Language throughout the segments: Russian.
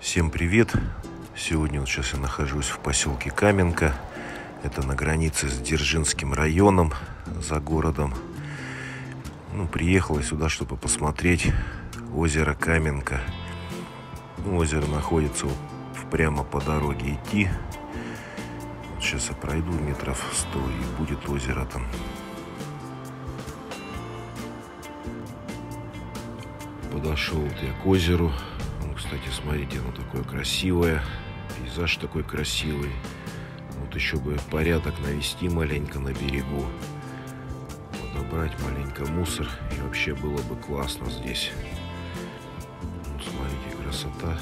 Всем привет! Сегодня вот сейчас я нахожусь в поселке Каменка. Это на границе с Дзержинским районом, за городом. Ну, приехал я сюда, чтобы посмотреть озеро Каменка. Ну, озеро находится вот прямо по дороге идти. Вот сейчас я пройду метров 100 и будет озеро там. Подошел вот я к озеру. Кстати, смотрите, оно такое красивое. Пейзаж такой красивый. Вот еще бы порядок навести маленько на берегу. Подобрать маленько мусор. И вообще было бы классно здесь. Вот смотрите, красота.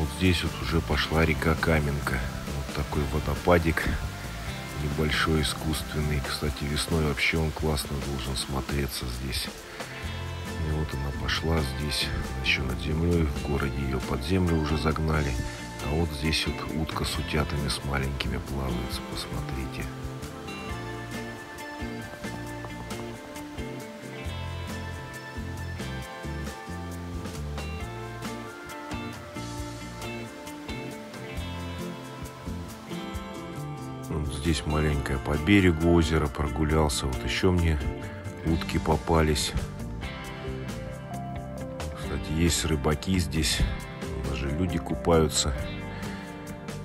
Вот здесь вот уже пошла река Каменка. Вот такой водопадик небольшой, искусственный. Кстати, весной вообще он классно должен смотреться здесь. И вот она пошла здесь, еще над землей. В городе ее под землю уже загнали. А вот здесь вот утка с утятами с маленькими плавает. Посмотрите. Здесь маленькая по берегу озера прогулялся. Вот еще мне утки попались. Кстати, есть рыбаки здесь. Даже люди купаются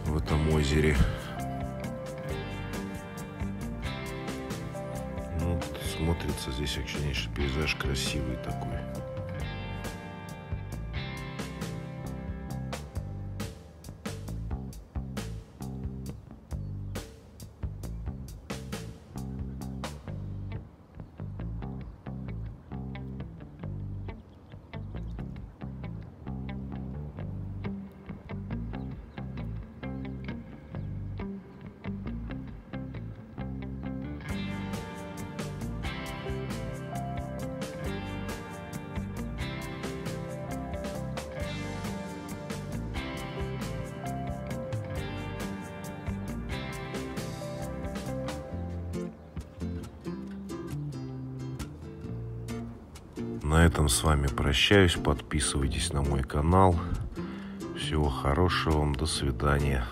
в этом озере. Ну, смотрится здесь, конечно, пейзаж красивый такой. На этом с вами прощаюсь. Подписывайтесь на мой канал. Всего хорошего вам. До свидания.